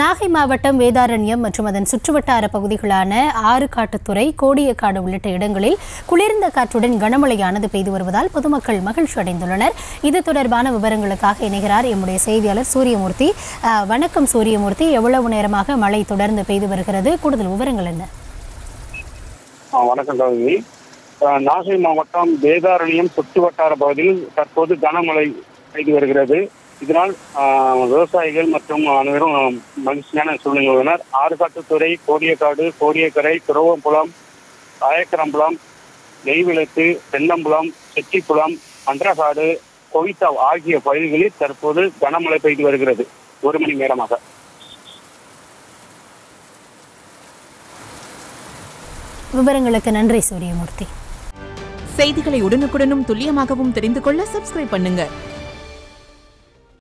நாகை மாவட்டம் வேதாரண்யம் மற்றும் அதன் சுற்றுவட்டார பகுதிகளான ஆறுகாட்டுத்துறை கோடியக்காடு உள்ளிட்ட இடங்களில் குளிர்ந்த காற்றுடன் கனமழையானது பெய்து வருவதால் பொதுமக்கள் மகிழ்ச்சி அடைந்துள்ளனர். இது தொடர்பான விவரங்களுக்காக இணைகிறார் எம்முடைய செய்தியாளர் சூரியமூர்த்தி. வணக்கம் சூரியமூர்த்தி. எவ்வளவு நேரமாக மழை தொடர்ந்து பெய்து வருகிறது? கூடுதல் விவரங்கள் என்ன? வணக்கம் நாகை மாவட்டம் வேதாரண்யம் சுற்று வட்டார பகுதியில் தற்போது கனமழை பெய்து வருகிறது. இதனால் விவசாயிகள் மற்றும் அனைவரும் மகிழ்ச்சியான சூழ்நிலை உள்ளனர். ஆறுகாட்டுத்துறை கோடியக்காடு கோடியக்கரை துறவம்புலம் ஆயக்கரம்புலம் நெய்விளக்கு தென்னம்புலம் செட்டிக்குளம் அன்றகாடு கொவித்தா ஆகிய பகுதிகளில் தற்போது கனமழை பெய்து வருகிறது. ஒரு மணி நேரமாக. விவரங்களுக்கு நன்றி சூரியமூர்த்தி. செய்திகளை உடனுக்குடனும் துல்லியமாகவும் தெரிந்து கொள்ள சப்ஸ்கிரைப் பண்ணுங்க.